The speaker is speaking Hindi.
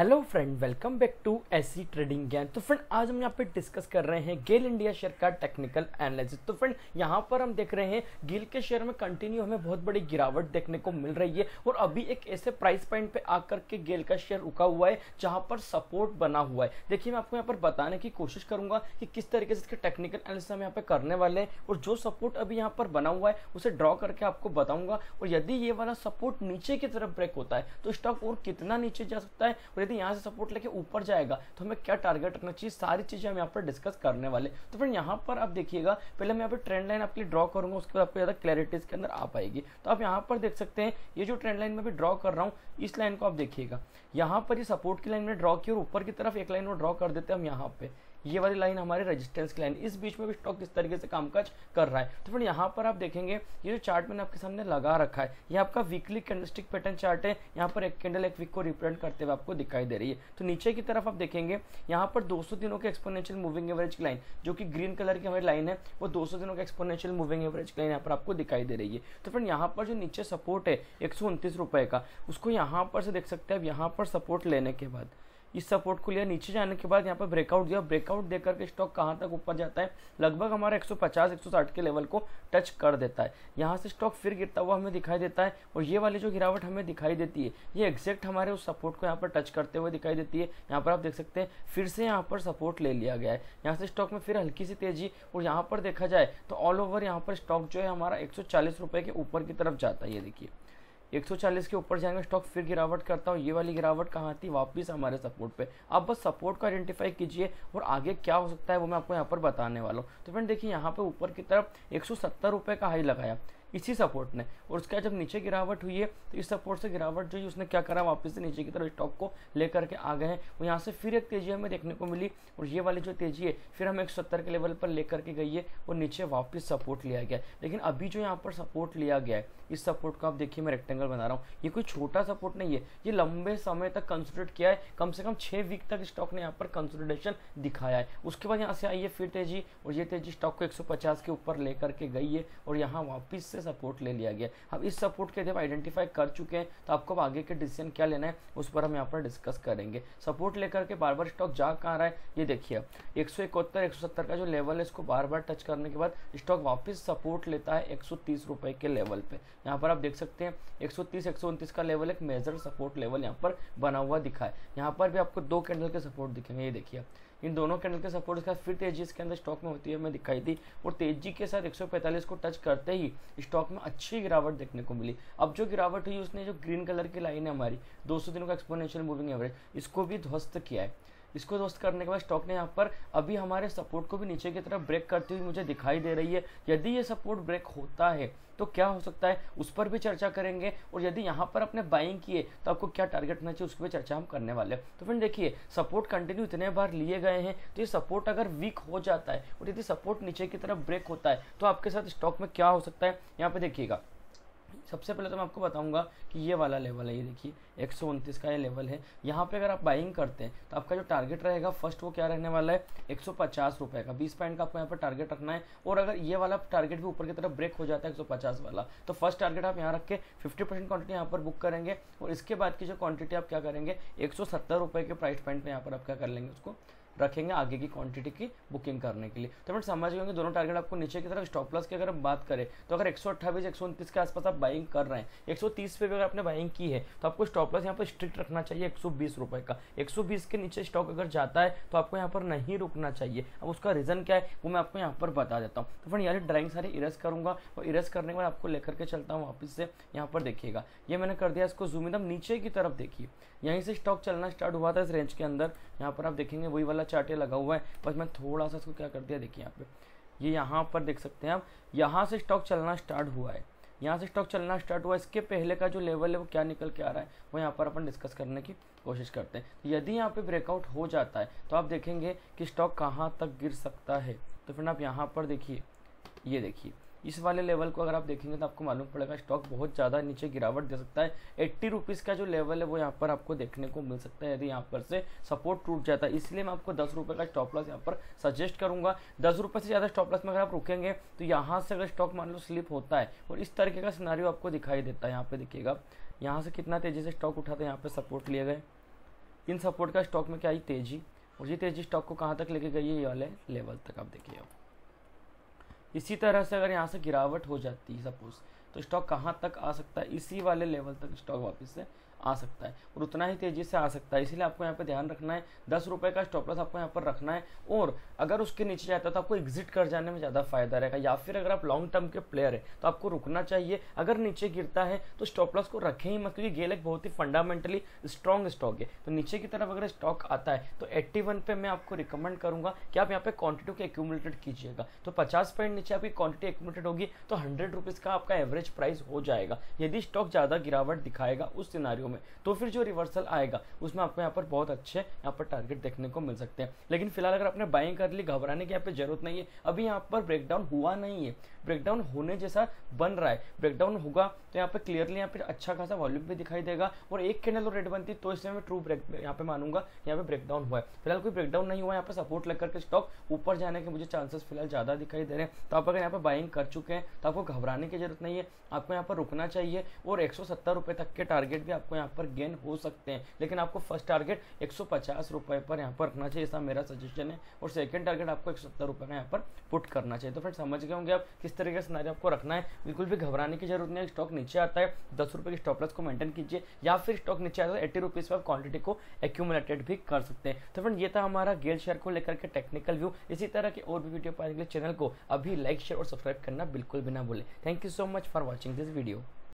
Hello friend welcome back to AC trading Gyan तो फ्रेंड आज हम यहाँ पे डिस्कस कर रहे हैं गेल इंडिया शेयर का टेक्निकल एनालिसिस तो फ्रेंड यहाँ पर हम देख रहे हैं गेल के शेयर में कंटिन्यू हमें बहुत बड़ी गिरावट देखने को मिल रही है और अभी एक ऐसे प्राइस पॉइंट पे आकर के गेल का शेयर रुका हुआ है जहाँ पर सपोर्ट बना हुआ है। देखिए, मैं आपको यहाँ पर बताने की कोशिश करूँगा कि किस तरीके से इसके टेक्निकल एनालिसिस हम यहाँ पे करने वाले हैं और जो सपोर्ट अभी यहाँ पर बना हुआ है, उसे ड्रॉ करके आपको बताऊँगा। और यदि ये वाला सपोर्ट नीचे की तरफ़ ब्रेक होता है तो स्टॉक और कितना नीचे जा सकता है और यदि यहाँ से सपोर्ट लेके ऊपर जाएगा तो हमें क्या टारगेट रखना चाहिए? सारी चीज़ें हम यहाँ पर डिस्कस करने वाले। तो फिर यहाँ पर आप देखिएगा, पहले मैं यहाँ पर ट्रेंड लाइन आपके लिए ड्रॉ करूँगा, उसके बाद आपको ज़्यादा क्लैरिटी इसके अंदर आ पाएगी। तो आप यहाँ पर देख सकते हैं, ये जो ट्रेंड लाइन में भी ड्रॉ कर रहा हूँ, इस लाइन को आप देखिएगा। यहाँ पर ये सपोर्ट की लाइन में ड्रॉ की और ऊपर की तरफ़ एक लाइन में ड्रॉ कर देते हैं हम यहाँ पे। ये वाली लाइन हमारी रेजिस्टेंस की लाइन इस बीच में भी स्टॉक किस तरीके से कामकाज कर रहा है? तो फिर यहाँ पर आप देखेंगे, ये जो चार्ट मैंने आपके सामने लगा रखा है, ये आपका वीकली कैंडलस्टिक पैटर्न चार्ट है। यहाँ पर एक कैंडल एक वीक को रिप्रेजेंट करते हुए आपको दिखाई दे रही है। तो नीचे की तरफ़ आप देखेंगे, यहाँ पर 200 दिनों के एक्सपोनेंशियल मूविंग एवरेज की लाइन जो कि ग्रीन कलर की हमारी लाइन है, वो 200 दिनों के एक्सपोनेंशियल मूविंग एवरेज की लाइन यहाँ पर आपको दिखाई दे रही है। तो फिर यहाँ पर जो नीचे सपोर्ट है, एक रुपए का, उसको यहाँ पर से देख सकते हैं। यहाँ पर सपोर्ट लेने के बाद इस सपोर्ट को लिया। नीचे जाने के बाद यहाँ पर ब्रेकआउट दिया। ब्रेकआउट देकर के स्टॉक कहाँ तक ऊपर जाता है? लगभग हमारा 150 160 के लेवल को टच कर देता है। यहाँ से स्टॉक फिर गिरता हुआ हमें दिखाई देता है और ये वाली जो गिरावट हमें दिखाई देती है, ये एग्जैक्ट हमारे उस सपोर्ट को यहाँ पर टच करते हुए दिखाई देती है। यहाँ पर आप देख सकते हैं, फिर से यहाँ पर सपोर्ट ले लिया गया है। यहाँ से स्टॉक में फिर हल्की सी तेज़ी और यहाँ पर देखा जाए तो ऑल ओवर यहाँ पर स्टॉक जो है हमारा एक के ऊपर की तरफ़ जाता है। ये देखिए 140 के ऊपर जाएँगे स्टॉक फिर गिरावट करता हूँ, ये वाली गिरावट कहाँ थी? वापस हमारे सपोर्ट पे। आप बस सपोर्ट को आइडेंटिफाई कीजिए और आगे क्या हो सकता है वो मैं आपको यहाँ पर बताने वाला हूँ। तो फ्रेंड देखिए, यहाँ पे ऊपर की तरफ़ एक सौ का हाई लगाया। इसी सपोर्ट ने। और उसके जब नीचे गिरावट हुई है तो इस सपोर्ट से गिरावट जो है उसने क्या करा? वापस से नीचे की तरफ़ स्टॉक को लेकर के आ गए हैं। और यहाँ से फिर एक तेज़ी हमें देखने को मिली। और ये वाली जो तेज़ी है, फिर हम एक सौ सत्तर के लेवल पर लेकर के गई है और नीचे वापस सपोर्ट लिया गया लेकिन अभी जो यहाँ पर सपोर्ट लिया गया है, इस सपोर्ट को आप देखिए, मैं रेक्टेंगल बना रहा हूँ। ये कोई छोटा सपोर्ट नहीं है। ये लंबे समय तक कंसिडरेट किया है। कम से कम छह वीक तक स्टॉक ने यहाँ पर कंसोलिडेशन दिखाया है। उसके बाद यहाँ से आई है फिर तेज़ी। और ये तेज़ी स्टॉक को 150 के ऊपर लेकर के गई है। और यहाँ वापस से सपोर्ट ले लिया गया। अब इस सपोर्ट के जब आइडेंटिफाई कर चुके हैं तो आपको आगे के डिसीज़न क्या लेना है, उस पर हम यहाँ पर डिस्कस करेंगे। सपोर्ट लेकर के बार बार स्टॉक जा कहाँ रहा है, ये देखिए एक सौ इकहत्तर, एक सौ सत्तर का जो लेवल है, इसको बार बार टच करने के बाद स्टॉक वापस सपोर्ट लेता है एक सौ तीस रुपए के लेवल पे। यहाँ पर आप देख सकते हैं, एक सौ तीस, एक सौ उनतीस का लेवल एक मेजर सपोर्ट लेवल यहाँ पर बना हुआ दिखा है। यहाँ पर भी आपको दो कैंडल के सपोर्ट दिखेंगे, ये देखिए इन दोनों कैंडल के सपोर्ट के फिर तेज़ी इसके अंदर स्टॉक में होती है मैं दिखाई दी और तेज़ी के साथ 145 को टच करते ही स्टॉक में अच्छी गिरावट देखने को मिली। अब जो गिरावट हुई, उसने जो ग्रीन कलर की लाइन है हमारी 200 दिनों का एक्सपोनेंशियल मूविंग एवरेज इसको भी ध्वस्त किया है। इसको दोस्त करने के बाद स्टॉक ने यहाँ पर अभी हमारे सपोर्ट को भी नीचे की तरफ़ ब्रेक करती हुई मुझे दिखाई दे रही है। यदि ये सपोर्ट ब्रेक होता है तो क्या हो सकता है? उस पर भी चर्चा करेंगे और यदि यहाँ पर अपने बाइंग किए तो आपको क्या टारगेट होना चाहिए उसकी भी चर्चा हम करने वाले हैं। तो फ्रेंड देखिए सपोर्ट कंटिन्यू इतने बार लिए गए हैं तो ये सपोर्ट अगर वीक हो जाता है और यदि सपोर्ट नीचे की तरफ़ ब्रेक होता है तो आपके साथ स्टॉक में क्या हो सकता है? यहाँ पर देखिएगा। सबसे पहले तो मैं आपको बताऊँगा कि ये वाला लेवल है, ये देखिए, एक सौ उनतीस का ये लेवल है। यहाँ पे अगर आप बाइंग करते हैं तो आपका जो टारगेट रहेगा फ़र्स्ट वो क्या रहने वाला है? एक सौ का। बीस पॉइंट का आपको यहाँ पर टारगेट रखना है। और अगर ये वाला टारगेट भी ऊपर की तरफ़ ब्रेक हो जाता है एक सौ पचास वाला तो फ़र्स्ट टारगेट आप यहाँ रख के फिफ्टी क्वांटिटी यहाँ पर बुक करेंगे। और इसके बाद की जो क्वांटिटी आप क्या करेंगे? एक सौ के प्राइस पॉइंट में यहाँ पर आप क्या कर लेंगे उसको? रखेंगे आगे की क्वांटिटी की बुकिंग करने के लिए। तो फ्रेंड समझ गए दोनों टारगेट आपको नीचे की तरफ़ स्टॉप लॉस की अगर हम बात करें तो अगर एक सौ के आसपास आप बाइंग कर रहे हैं 130 पे भी अगर आपने बाइंग की है तो आपको स्टॉप लॉस यहाँ पर स्ट्रिक्ट रखना चाहिए एक सौ बीस रुपए का। एक सौ बीस के नीचे स्टॉक अगर जाता है तो आपको यहाँ पर नहीं रुकना चाहिए। अब उसका रीजन क्या है, वो मैं आपको यहाँ पर बता देता हूँ। तो फ्रेंड यार ड्राइंग सारी इरेज करूँगा और इरेज करने के बाद आपको लेकर के चलता हूँ वापस से, यहाँ पर देखिएगा। ये मैंने कर दिया, इसको जूम एकदम नीचे की तरफ़ देखिए। यहीं से स्टॉक चलना स्टार्ट हुआ था इस रेंज के अंदर, यहाँ पर आप देखेंगे वही वाला चार्ट लगा हुआ है। बस मैं थोड़ा सा इसको क्या कर दिया, देखिए यहाँ पे। ये यहाँ पर देख सकते हैं आप। यहाँ से स्टॉक चलना स्टार्ट हुआ है। यहाँ से स्टॉक चलना स्टार्ट हुआ इसके पहले का जो लेवल है, वो क्या निकल के आ रहा है, वो यहाँ पर अपन डिस्कस करने की कोशिश करते हैं। तो यदि यहाँ पे ब्रेकआउट हो जाता है तो आप देखेंगे कि स्टॉक कहाँ तक गिर सकता है। तो फिर आप यहाँ पर देखिए, ये देखिए। इस वाले लेवल को अगर आप देखेंगे तो आपको मालूम पड़ेगा स्टॉक बहुत ज़्यादा नीचे गिरावट दे सकता है। एट्टी रुपीज़ का जो लेवल है वो यहाँ पर आपको देखने को मिल सकता है। यदि यहाँ पर से सपोर्ट टूट जाता है, इसलिए मैं आपको दस रुपये का स्टॉप लॉस यहाँ पर सजेस्ट करूँगा। दस रुपये से ज़्यादा स्टॉप लॉस में अगर आप रुकेंगे तो यहाँ से अगर स्टॉक मान लो स्लिप होता है और इस तरीके का सिनारियो आपको दिखाई देता है। यहाँ पर देखिएगा यहाँ से कितना तेज़ी से स्टॉक उठाते हैं, यहाँ पर सपोर्ट लिए गए। इन सपोर्ट का स्टॉक में क्या आई तेज़ी? और ये तेज़ी स्टॉक को कहाँ तक लेके गई है? ये वाले लेवल तक आप देखिए इसी तरह से अगर यहाँ से गिरावट हो जाती है सपोज़ तो स्टॉक कहाँ तक आ सकता है? इसी वाले लेवल तक स्टॉक वापस से आ सकता है और उतना ही तेज़ी से आ सकता है। इसलिए आपको यहाँ पर ध्यान रखना है। दस रुपए का स्टॉप लॉस आपको यहाँ पर रखना है और अगर उसके नीचे जाता है तो आपको एग्जिट कर जाने में ज़्यादा फ़ायदा रहेगा। या फिर अगर आप लॉन्ग टर्म के प्लेयर है तो आपको रुकना चाहिए। अगर नीचे गिरता है तो स्टॉप लॉस को रखें ही मत, क्योंकि गेल एक बहुत ही फंडामेंटली स्ट्रॉन्ग स्टॉक है। तो नीचे की तरफ़ अगर स्टॉक आता है तो एट्टी पे मैं आपको रिकमेंड करूँगा कि आप यहाँ पे क्वांटिटी को एक्यूमुलेटेड कीजिएगा। तो पचास पॉइंट नीचे आपकी क्वांटिटी एक्यूमुलेटेड होगी तो हंड्रेड रुपीज़ का आपका एवरेज प्राइस हो जाएगा। यदि स्टॉक ज़्यादा गिरावट दिखाएगा उस सिनारियों में। तो फिर जो रिवर्सल आएगा, उसमें आपको यहाँ पर बहुत अच्छे यहाँ पर टारगेट देखने को मिल सकते हैं। लेकिन फ़िलहाल अगर आपने बाइंग कर ली, घबराने की यहाँ पे ज़रूरत नहीं है। अभी यहाँ पर ब्रेकडाउन हुआ नहीं है। ब्रेकडाउन होने जैसा बन रहा है। ब्रेकडाउन होगा तो यहाँ पे क्लियरली यहाँ पे अच्छा खासा वॉल्यूम भी दिखाई देगा। और एक कैंडल और रेड बनती तो इसमें मैं ट्रू ब्रेक यहाँ पे मानूँगा यहाँ पे ब्रेकडाउन हुआ है। फ़िलहाल कोई ब्रेकडाउन नहीं हुआ यहाँ पे सपोर्ट लेकर के स्टॉक ऊपर जाने के मुझे चांसेस फ़िलहाल ज़्यादा दिखाई दे रहे हैं। तो आप अगर यहाँ पे बाइंग कर चुके हैं तो आपको घबराने की ज़रूरत नहीं है। आपको यहाँ पर रुकना चाहिए। और एक तक के टारगेट भी आपको यहाँ पर गेन हो सकते हैं। लेकिन आपको फ़र्स्ट टारगेट एक रुपए पर यहाँ पर रखना चाहिए, ऐसा मेरा सजेशन है। और सेकंड टारगेट आपको एक रुपए का यहाँ पर पुट करना चाहिए। तो फ्रेंड समझ गए होंगे आप किस तरीके से आपको रखना है। बिल्कुल भी घबराने की ज़रूरत नहीं है। स्टॉक नीचे आता है। दस रुपए की स्टॉप लॉस को मेंटेन कीजिए। या फिर स्टॉक नीचे आता है एट्टी रुपीज़ पर क्वांटिटी को एक्यूमुलेटेड भी कर सकते हैं। तो फ्रेंड ये था हमारा गेल शेयर को लेकर के टेक्निकल व्यू इसी तरह की और भी वीडियो पाने के लिए चैनल को अभी लाइक शेयर और सब्सक्राइब करना बिल्कुल भी ना भूले। Thank you so much for watching this video